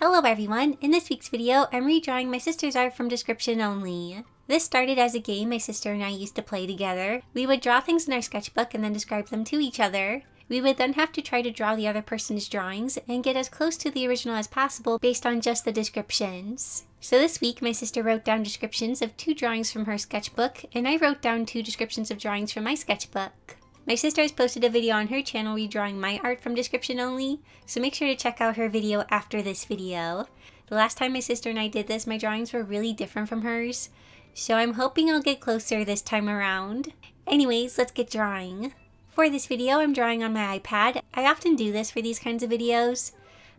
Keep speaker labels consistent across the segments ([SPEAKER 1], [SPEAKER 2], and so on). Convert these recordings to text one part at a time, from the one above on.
[SPEAKER 1] Hello everyone! In this week's video, I'm redrawing my sister's art from description only. This started as a game my sister and I used to play together. We would draw things in our sketchbook and then describe them to each other. We would then have to try to draw the other person's drawings and get as close to the original as possible based on just the descriptions. So this week, my sister wrote down descriptions of two drawings from her sketchbook, and I wrote down two descriptions of drawings from my sketchbook. My sister has posted a video on her channel redrawing my art from description only, so make sure to check out her video after this video. The last time my sister and I did this, my drawings were really different from hers, so I'm hoping I'll get closer this time around. Anyways, let's get drawing. For this video, I'm drawing on my iPad. I often do this for these kinds of videos.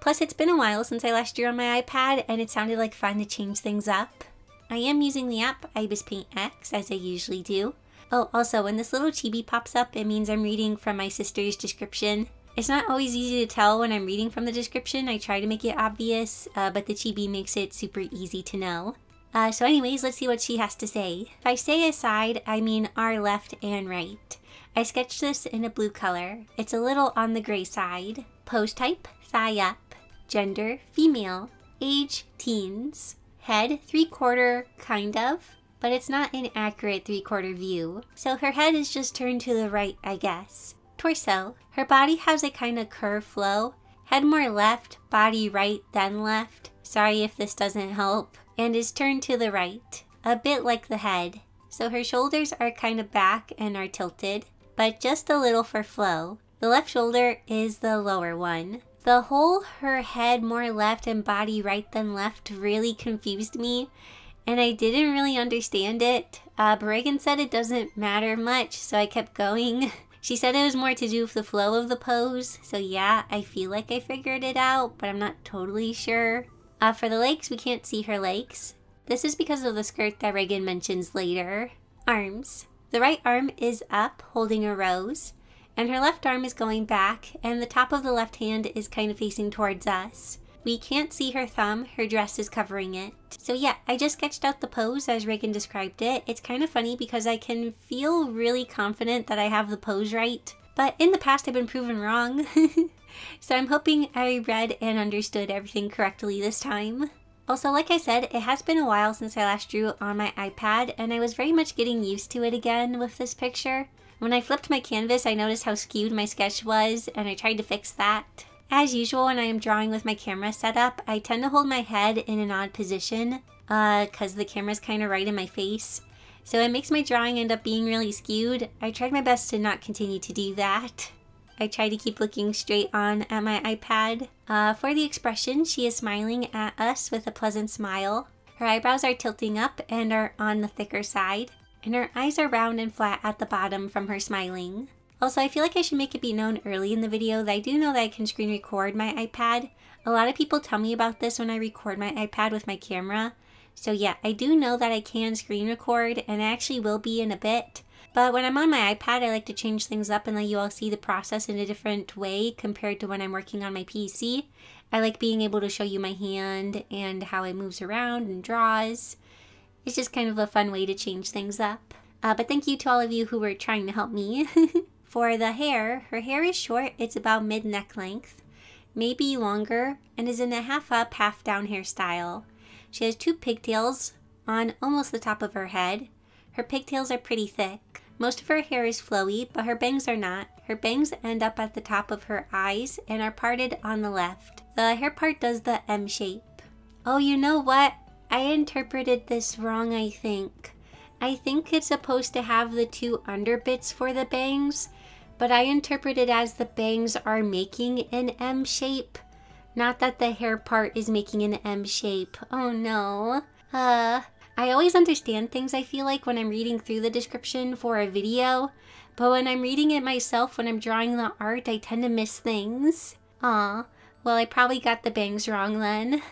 [SPEAKER 1] Plus, it's been a while since I last drew on my iPad, and it sounded like fun to change things up. I am using the app Ibis Paint X, as I usually do. Oh, also, when this little chibi pops up, it means I'm reading from my sister's description. It's not always easy to tell when I'm reading from the description. I try to make it obvious, uh, but the chibi makes it super easy to know. Uh, so anyways, let's see what she has to say. If I say aside, I mean our left and right. I sketched this in a blue color. It's a little on the gray side. Pose type, thigh up. Gender, female. Age, teens. Head, three quarter, kind of but it's not an accurate three-quarter view, so her head is just turned to the right, I guess. Torso. Her body has a kind of curve flow. Head more left, body right, then left. Sorry if this doesn't help. And is turned to the right, a bit like the head. So her shoulders are kind of back and are tilted, but just a little for flow. The left shoulder is the lower one. The whole her head more left and body right than left really confused me and I didn't really understand it. Uh, Reagan said it doesn't matter much, so I kept going. She said it was more to do with the flow of the pose, so yeah, I feel like I figured it out, but I'm not totally sure. Uh, for the legs, we can't see her legs. This is because of the skirt that Reagan mentions later. Arms. The right arm is up, holding a rose, and her left arm is going back, and the top of the left hand is kind of facing towards us. We can't see her thumb, her dress is covering it. So yeah, I just sketched out the pose as Reagan described it. It's kind of funny because I can feel really confident that I have the pose right, but in the past I've been proven wrong. so I'm hoping I read and understood everything correctly this time. Also, like I said, it has been a while since I last drew on my iPad, and I was very much getting used to it again with this picture. When I flipped my canvas, I noticed how skewed my sketch was, and I tried to fix that. As usual, when I am drawing with my camera set up, I tend to hold my head in an odd position because uh, the camera's kind of right in my face. So it makes my drawing end up being really skewed. I tried my best to not continue to do that. I try to keep looking straight on at my iPad. Uh, for the expression, she is smiling at us with a pleasant smile. Her eyebrows are tilting up and are on the thicker side, and her eyes are round and flat at the bottom from her smiling. Also, I feel like I should make it be known early in the video that I do know that I can screen record my iPad. A lot of people tell me about this when I record my iPad with my camera. So yeah, I do know that I can screen record and I actually will be in a bit. But when I'm on my iPad, I like to change things up and let you all see the process in a different way compared to when I'm working on my PC. I like being able to show you my hand and how it moves around and draws. It's just kind of a fun way to change things up. Uh, but thank you to all of you who were trying to help me. For the hair, her hair is short, it's about mid neck length, maybe longer, and is in a half up, half down hairstyle. She has two pigtails on almost the top of her head. Her pigtails are pretty thick. Most of her hair is flowy, but her bangs are not. Her bangs end up at the top of her eyes and are parted on the left. The hair part does the M shape. Oh, you know what? I interpreted this wrong, I think. I think it's supposed to have the two under bits for the bangs, but I interpret it as the bangs are making an M shape. Not that the hair part is making an M shape. Oh no. Uh, I always understand things I feel like when I'm reading through the description for a video, but when I'm reading it myself when I'm drawing the art, I tend to miss things. Aw, well I probably got the bangs wrong then.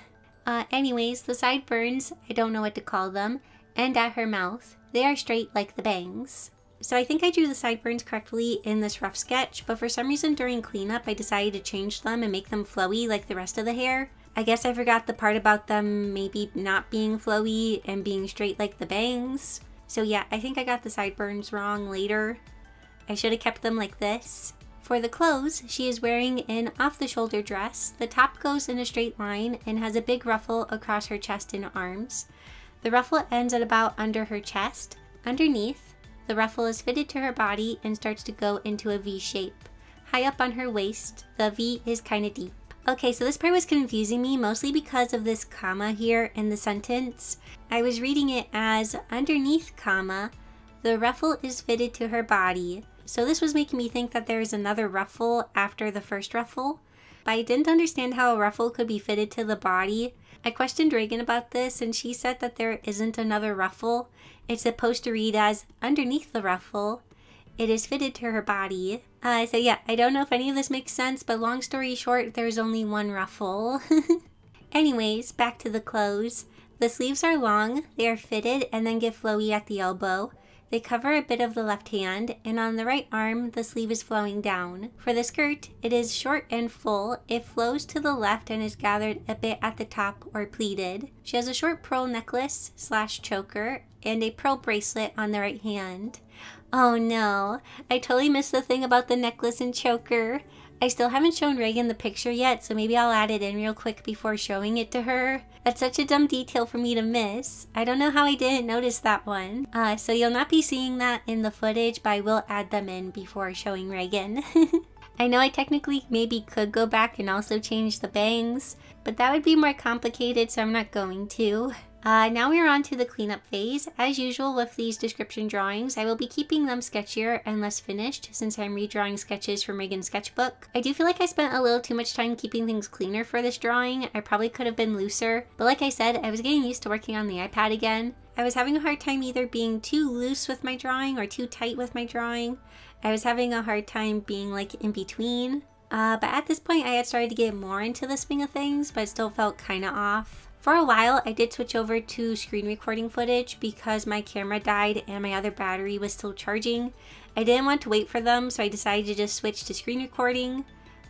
[SPEAKER 1] Uh, anyways, the sideburns, I don't know what to call them, and at her mouth, they are straight like the bangs. So I think I drew the sideburns correctly in this rough sketch, but for some reason during cleanup I decided to change them and make them flowy like the rest of the hair. I guess I forgot the part about them maybe not being flowy and being straight like the bangs. So yeah, I think I got the sideburns wrong later. I should have kept them like this. For the clothes, she is wearing an off-the-shoulder dress. The top goes in a straight line and has a big ruffle across her chest and arms. The ruffle ends at about under her chest. Underneath, the ruffle is fitted to her body and starts to go into a V shape. High up on her waist, the V is kind of deep. Okay, so this part was confusing me mostly because of this comma here in the sentence. I was reading it as underneath comma, the ruffle is fitted to her body. So this was making me think that there is another ruffle after the first ruffle. But I didn't understand how a ruffle could be fitted to the body. I questioned Reagan about this and she said that there isn't another ruffle. It's supposed to read as underneath the ruffle. It is fitted to her body. Uh, so yeah, I don't know if any of this makes sense, but long story short, there's only one ruffle. Anyways, back to the clothes. The sleeves are long, they are fitted and then get flowy at the elbow. They cover a bit of the left hand, and on the right arm, the sleeve is flowing down. For the skirt, it is short and full. It flows to the left and is gathered a bit at the top or pleated. She has a short pearl necklace slash choker and a pearl bracelet on the right hand. Oh no, I totally missed the thing about the necklace and choker. I still haven't shown Reagan the picture yet, so maybe I'll add it in real quick before showing it to her. That's such a dumb detail for me to miss. I don't know how I didn't notice that one. Uh, so you'll not be seeing that in the footage, but I will add them in before showing Reagan. I know I technically maybe could go back and also change the bangs, but that would be more complicated, so I'm not going to. Uh, now we're on to the cleanup phase. As usual with these description drawings, I will be keeping them sketchier and less finished since I'm redrawing sketches from Reagan's sketchbook. I do feel like I spent a little too much time keeping things cleaner for this drawing. I probably could have been looser, but like I said, I was getting used to working on the iPad again. I was having a hard time either being too loose with my drawing or too tight with my drawing. I was having a hard time being like in between. Uh, but at this point, I had started to get more into the swing of things, but still felt kind of off. For a while, I did switch over to screen recording footage because my camera died and my other battery was still charging. I didn't want to wait for them, so I decided to just switch to screen recording.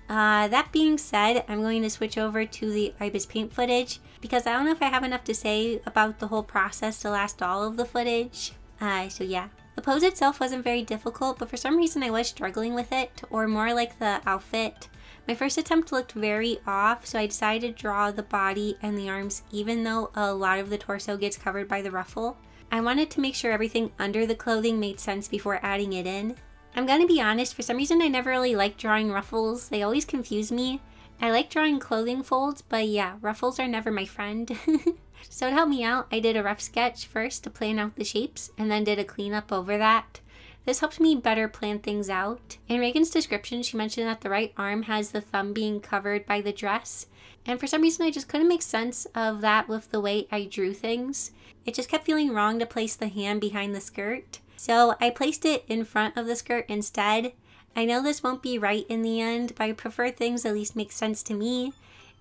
[SPEAKER 1] Uh, that being said, I'm going to switch over to the IBIS Paint footage because I don't know if I have enough to say about the whole process to last all of the footage. Uh, so yeah. The pose itself wasn't very difficult, but for some reason I was struggling with it, or more like the outfit. My first attempt looked very off, so I decided to draw the body and the arms even though a lot of the torso gets covered by the ruffle. I wanted to make sure everything under the clothing made sense before adding it in. I'm gonna be honest, for some reason I never really liked drawing ruffles, they always confuse me. I like drawing clothing folds, but yeah, ruffles are never my friend. so to help me out, I did a rough sketch first to plan out the shapes, and then did a cleanup over that. This helped me better plan things out. In Reagan's description, she mentioned that the right arm has the thumb being covered by the dress, and for some reason I just couldn't make sense of that with the way I drew things. It just kept feeling wrong to place the hand behind the skirt. So I placed it in front of the skirt instead. I know this won't be right in the end, but I prefer things at least make sense to me.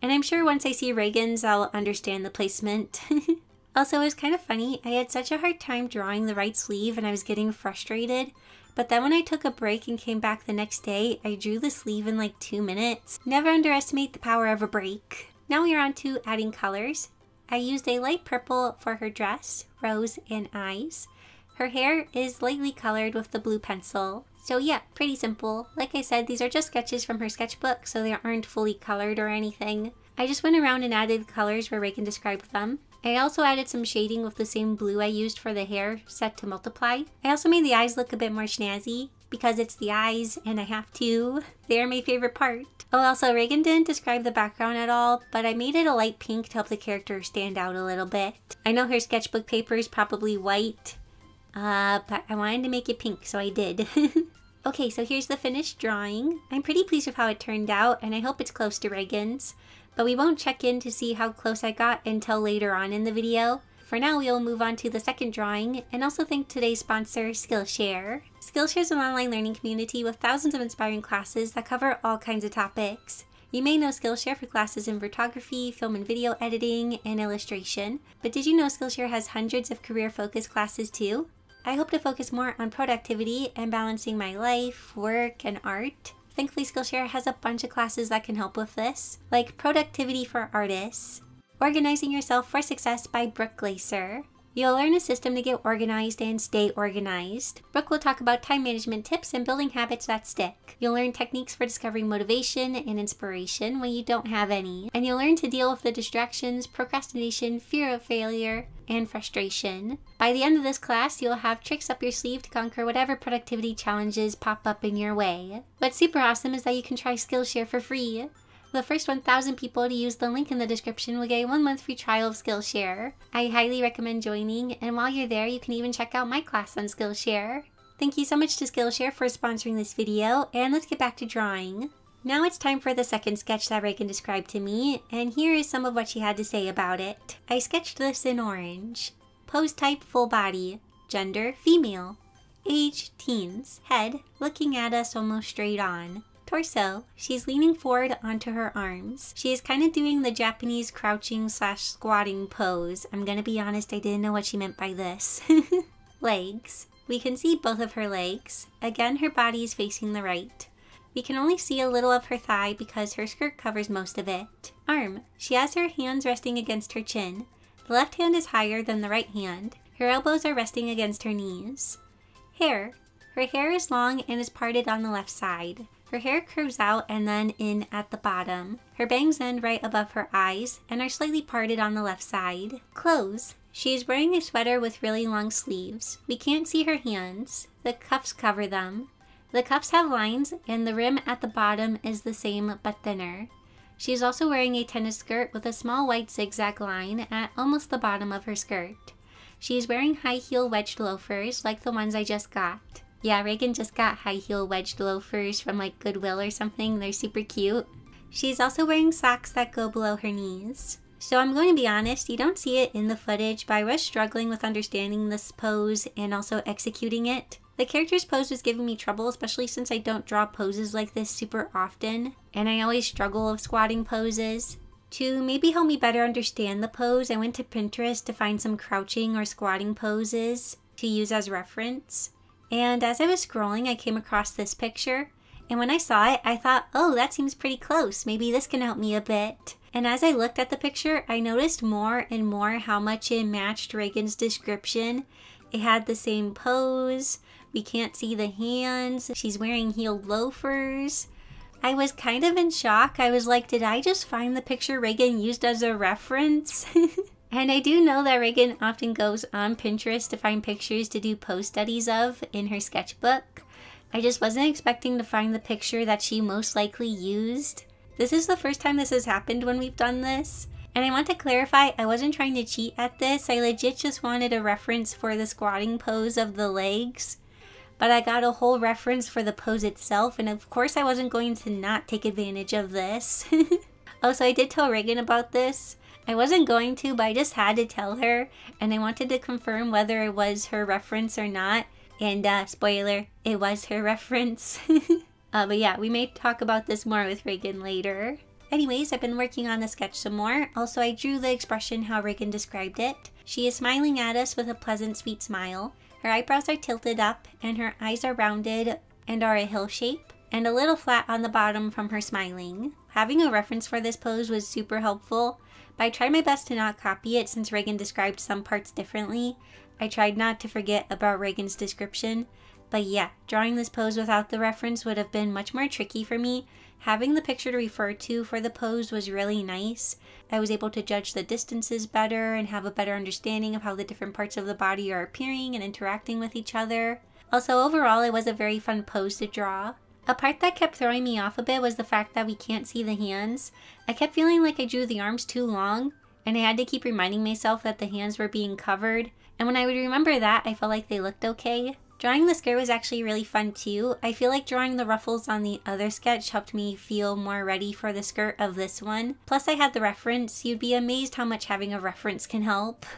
[SPEAKER 1] And I'm sure once I see Reagan's, I'll understand the placement. Also, it was kind of funny. I had such a hard time drawing the right sleeve and I was getting frustrated. But then when I took a break and came back the next day, I drew the sleeve in like two minutes. Never underestimate the power of a break. Now we are on to adding colors. I used a light purple for her dress, rose, and eyes. Her hair is lightly colored with the blue pencil. So yeah, pretty simple. Like I said, these are just sketches from her sketchbook, so they aren't fully colored or anything. I just went around and added colors where Reagan described them. I also added some shading with the same blue I used for the hair set to multiply. I also made the eyes look a bit more snazzy because it's the eyes and I have to. They're my favorite part. Oh, also Reagan didn't describe the background at all, but I made it a light pink to help the character stand out a little bit. I know her sketchbook paper is probably white, uh, but I wanted to make it pink, so I did. okay, so here's the finished drawing. I'm pretty pleased with how it turned out, and I hope it's close to Reagan's but we won't check in to see how close I got until later on in the video. For now, we will move on to the second drawing and also thank today's sponsor, Skillshare. Skillshare is an online learning community with thousands of inspiring classes that cover all kinds of topics. You may know Skillshare for classes in photography, film and video editing, and illustration, but did you know Skillshare has hundreds of career-focused classes too? I hope to focus more on productivity and balancing my life, work, and art. Thankfully, Skillshare has a bunch of classes that can help with this, like Productivity for Artists, Organizing Yourself for Success by Brooke Glaser, You'll learn a system to get organized and stay organized. Brooke will talk about time management tips and building habits that stick. You'll learn techniques for discovering motivation and inspiration when you don't have any. And you'll learn to deal with the distractions, procrastination, fear of failure, and frustration. By the end of this class, you'll have tricks up your sleeve to conquer whatever productivity challenges pop up in your way. What's super awesome is that you can try Skillshare for free. The first 1,000 people to use the link in the description will get a one month free trial of Skillshare. I highly recommend joining, and while you're there, you can even check out my class on Skillshare. Thank you so much to Skillshare for sponsoring this video, and let's get back to drawing. Now it's time for the second sketch that Reagan described to me, and here is some of what she had to say about it. I sketched this in orange. Pose type full body. Gender female. Age teens. Head looking at us almost straight on torso. She's leaning forward onto her arms. She is kind of doing the Japanese crouching slash squatting pose. I'm gonna be honest, I didn't know what she meant by this. legs. We can see both of her legs. Again, her body is facing the right. We can only see a little of her thigh because her skirt covers most of it. Arm. She has her hands resting against her chin. The left hand is higher than the right hand. Her elbows are resting against her knees. Hair. Her hair is long and is parted on the left side. Her hair curves out and then in at the bottom. Her bangs end right above her eyes and are slightly parted on the left side. Clothes. She is wearing a sweater with really long sleeves. We can't see her hands. The cuffs cover them. The cuffs have lines and the rim at the bottom is the same but thinner. She is also wearing a tennis skirt with a small white zigzag line at almost the bottom of her skirt. She is wearing high heel wedged loafers like the ones I just got. Yeah, Reagan just got high heel wedged loafers from like Goodwill or something. They're super cute. She's also wearing socks that go below her knees. So I'm going to be honest, you don't see it in the footage, but I was struggling with understanding this pose and also executing it. The character's pose was giving me trouble, especially since I don't draw poses like this super often, and I always struggle with squatting poses. To maybe help me better understand the pose, I went to Pinterest to find some crouching or squatting poses to use as reference. And as I was scrolling, I came across this picture. And when I saw it, I thought, oh, that seems pretty close. Maybe this can help me a bit. And as I looked at the picture, I noticed more and more how much it matched Reagan's description. It had the same pose. We can't see the hands. She's wearing heeled loafers. I was kind of in shock. I was like, did I just find the picture Reagan used as a reference? And I do know that Reagan often goes on Pinterest to find pictures to do pose studies of in her sketchbook. I just wasn't expecting to find the picture that she most likely used. This is the first time this has happened when we've done this. And I want to clarify, I wasn't trying to cheat at this. I legit just wanted a reference for the squatting pose of the legs. But I got a whole reference for the pose itself, and of course I wasn't going to not take advantage of this. oh, so I did tell Reagan about this. I wasn't going to, but I just had to tell her, and I wanted to confirm whether it was her reference or not. And uh, spoiler, it was her reference. uh, but yeah, we may talk about this more with Reagan later. Anyways, I've been working on the sketch some more. Also, I drew the expression how Reagan described it. She is smiling at us with a pleasant, sweet smile. Her eyebrows are tilted up, and her eyes are rounded and are a hill shape, and a little flat on the bottom from her smiling. Having a reference for this pose was super helpful but I tried my best to not copy it since Reagan described some parts differently. I tried not to forget about Reagan's description. But yeah, drawing this pose without the reference would have been much more tricky for me. Having the picture to refer to for the pose was really nice. I was able to judge the distances better and have a better understanding of how the different parts of the body are appearing and interacting with each other. Also, overall, it was a very fun pose to draw. A part that kept throwing me off a bit was the fact that we can't see the hands. I kept feeling like I drew the arms too long, and I had to keep reminding myself that the hands were being covered. And when I would remember that, I felt like they looked okay. Drawing the skirt was actually really fun too. I feel like drawing the ruffles on the other sketch helped me feel more ready for the skirt of this one. Plus I had the reference. You'd be amazed how much having a reference can help.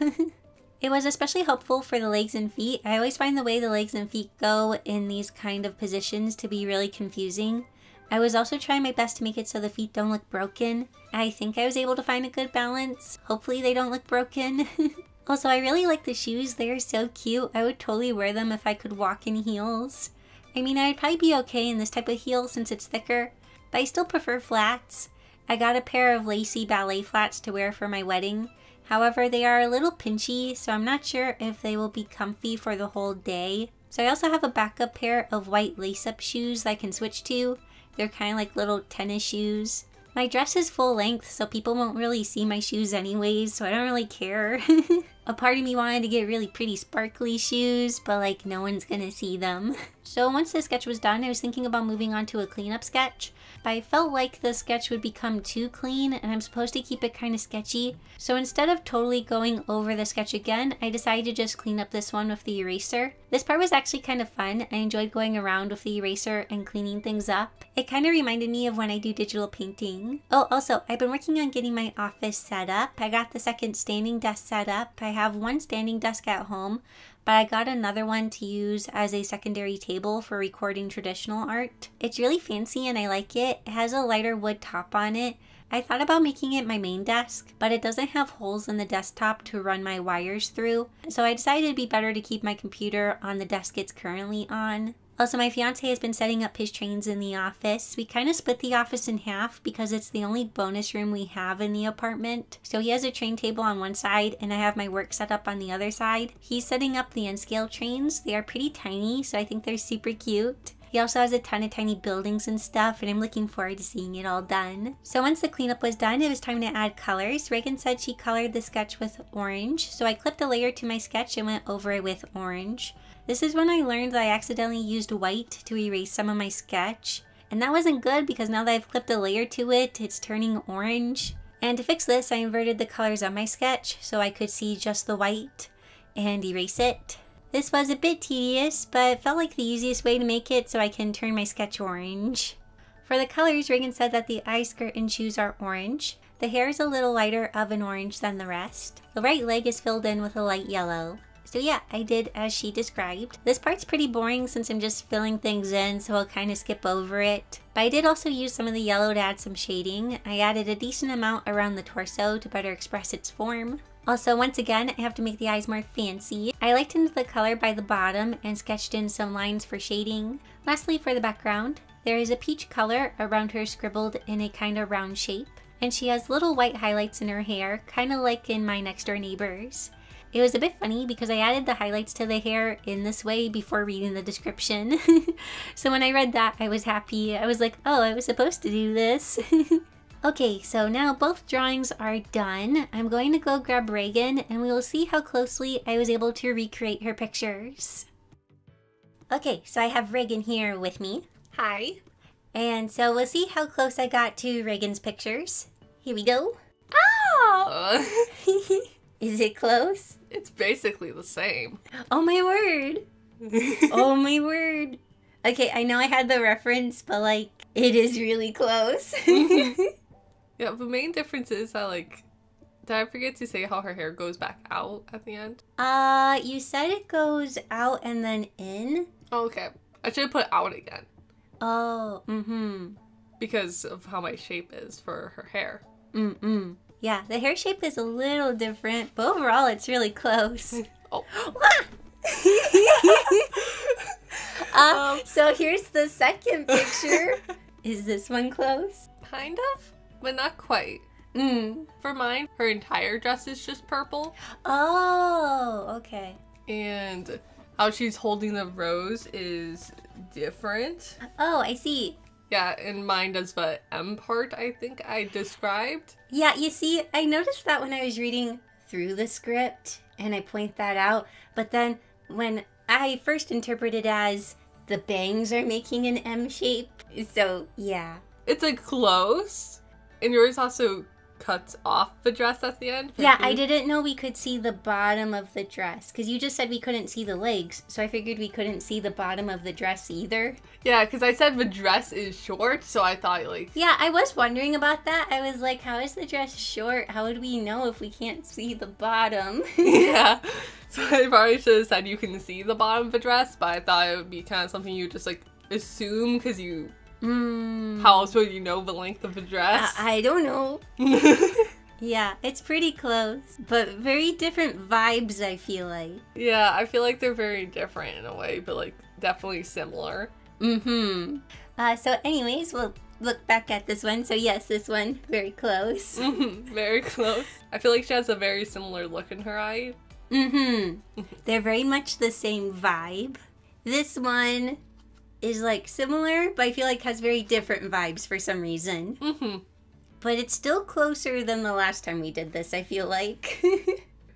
[SPEAKER 1] It was especially helpful for the legs and feet. I always find the way the legs and feet go in these kind of positions to be really confusing. I was also trying my best to make it so the feet don't look broken. I think I was able to find a good balance. Hopefully they don't look broken. also, I really like the shoes. They're so cute. I would totally wear them if I could walk in heels. I mean, I'd probably be okay in this type of heel since it's thicker, but I still prefer flats. I got a pair of lacy ballet flats to wear for my wedding. However, they are a little pinchy, so I'm not sure if they will be comfy for the whole day. So I also have a backup pair of white lace-up shoes that I can switch to. They're kind of like little tennis shoes. My dress is full length, so people won't really see my shoes anyways, so I don't really care. a part of me wanted to get really pretty sparkly shoes, but like no one's gonna see them. So once the sketch was done, I was thinking about moving on to a cleanup sketch, but I felt like the sketch would become too clean and I'm supposed to keep it kind of sketchy. So instead of totally going over the sketch again, I decided to just clean up this one with the eraser. This part was actually kind of fun. I enjoyed going around with the eraser and cleaning things up. It kind of reminded me of when I do digital painting. Oh, also, I've been working on getting my office set up. I got the second standing desk set up. I have one standing desk at home, but I got another one to use as a secondary table for recording traditional art. It's really fancy and I like it. It has a lighter wood top on it. I thought about making it my main desk, but it doesn't have holes in the desktop to run my wires through, so I decided it'd be better to keep my computer on the desk it's currently on. Oh, also, my fiance has been setting up his trains in the office. We kind of split the office in half because it's the only bonus room we have in the apartment. So he has a train table on one side and I have my work set up on the other side. He's setting up the N-scale trains. They are pretty tiny, so I think they're super cute. He also has a ton of tiny buildings and stuff, and I'm looking forward to seeing it all done. So once the cleanup was done, it was time to add colors. Reagan said she colored the sketch with orange, so I clipped a layer to my sketch and went over it with orange. This is when I learned that I accidentally used white to erase some of my sketch. And that wasn't good because now that I've clipped a layer to it, it's turning orange. And to fix this, I inverted the colors on my sketch so I could see just the white and erase it. This was a bit tedious, but felt like the easiest way to make it so I can turn my sketch orange. For the colors, Reagan said that the eye skirt and shoes are orange. The hair is a little lighter of an orange than the rest. The right leg is filled in with a light yellow. So yeah, I did as she described. This part's pretty boring since I'm just filling things in, so I'll kind of skip over it. But I did also use some of the yellow to add some shading. I added a decent amount around the torso to better express its form. Also, once again, I have to make the eyes more fancy. I lightened the color by the bottom and sketched in some lines for shading. Lastly, for the background, there is a peach color around her scribbled in a kind of round shape. And she has little white highlights in her hair, kind of like in my next door neighbors. It was a bit funny because I added the highlights to the hair in this way before reading the description. so when I read that, I was happy. I was like, oh, I was supposed to do this. okay, so now both drawings are done. I'm going to go grab Reagan and we will see how closely I was able to recreate her pictures. Okay, so I have Reagan here with me.
[SPEAKER 2] Hi.
[SPEAKER 1] And so we'll see how close I got to Reagan's pictures. Here we go.
[SPEAKER 2] Oh!
[SPEAKER 1] Is it close?
[SPEAKER 2] It's basically the same.
[SPEAKER 1] Oh my word. oh my word. Okay, I know I had the reference, but like, it is really close.
[SPEAKER 2] yeah, the main difference is that, like, did I forget to say how her hair goes back out at the end?
[SPEAKER 1] Uh, you said it goes out and then in?
[SPEAKER 2] Oh, okay. I should have put out again.
[SPEAKER 1] Oh, mm hmm.
[SPEAKER 2] Because of how my shape is for her hair.
[SPEAKER 1] Mm mm. Yeah, the hair shape is a little different, but overall it's really close.
[SPEAKER 2] oh.
[SPEAKER 1] uh, um, so here's the second picture. is this one close?
[SPEAKER 2] Kind of, but not quite.
[SPEAKER 1] Mm.
[SPEAKER 2] For mine, her entire dress is just purple.
[SPEAKER 1] Oh, okay.
[SPEAKER 2] And how she's holding the rose is different.
[SPEAKER 1] Oh, I see.
[SPEAKER 2] Yeah, and mine does the M part, I think I described.
[SPEAKER 1] Yeah, you see, I noticed that when I was reading through the script and I point that out, but then when I first interpreted as the bangs are making an M shape, so yeah.
[SPEAKER 2] It's like close, and yours also cuts off the dress at the end.
[SPEAKER 1] Yeah, I didn't know we could see the bottom of the dress because you just said we couldn't see the legs, so I figured we couldn't see the bottom of the dress either.
[SPEAKER 2] Yeah, because I said the dress is short, so I thought like.
[SPEAKER 1] Yeah, I was wondering about that. I was like, how is the dress short? How would we know if we can't see the bottom?
[SPEAKER 2] yeah. So I probably should have said you can see the bottom of the dress, but I thought it would be kind of something you just like assume because you
[SPEAKER 1] Mm.
[SPEAKER 2] How else would you know the length of the dress?
[SPEAKER 1] I, I don't know. yeah, it's pretty close, but very different vibes, I feel like.
[SPEAKER 2] Yeah, I feel like they're very different in a way, but like definitely similar.
[SPEAKER 1] Mm hmm. Uh, so, anyways, we'll look back at this one. So yes, this one, very close.
[SPEAKER 2] Very close. I feel like she has a very similar look in her eye.
[SPEAKER 1] Mm-hmm. They're very much the same vibe. This one is like similar, but I feel like has very different vibes for some reason.
[SPEAKER 2] hmm
[SPEAKER 1] But it's still closer than the last time we did this, I feel like.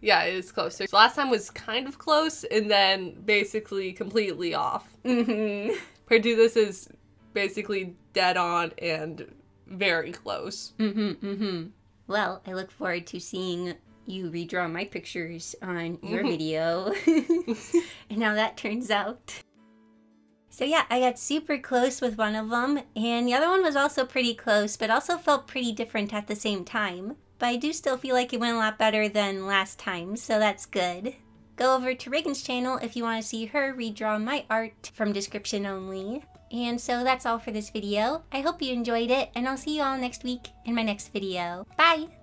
[SPEAKER 2] Yeah, it is closer. So last time was kind of close and then basically completely off.
[SPEAKER 1] mm-hmm.
[SPEAKER 2] Purdue this is basically dead on and very close.
[SPEAKER 1] Mm-hmm. Mm-hmm. Well, I look forward to seeing you redraw my pictures on your
[SPEAKER 2] Mhm.
[SPEAKER 1] video and how that turns out. So yeah, I got super close with one of them, and the other one was also pretty close, but also felt pretty different at the same time. But I do still feel like it went a lot better than last time, so that's good. Go over to Reagan's channel if you want to see her redraw my art from description only. And so that's all for this video. I hope you enjoyed it, and I'll see you all next week in my next video. Bye!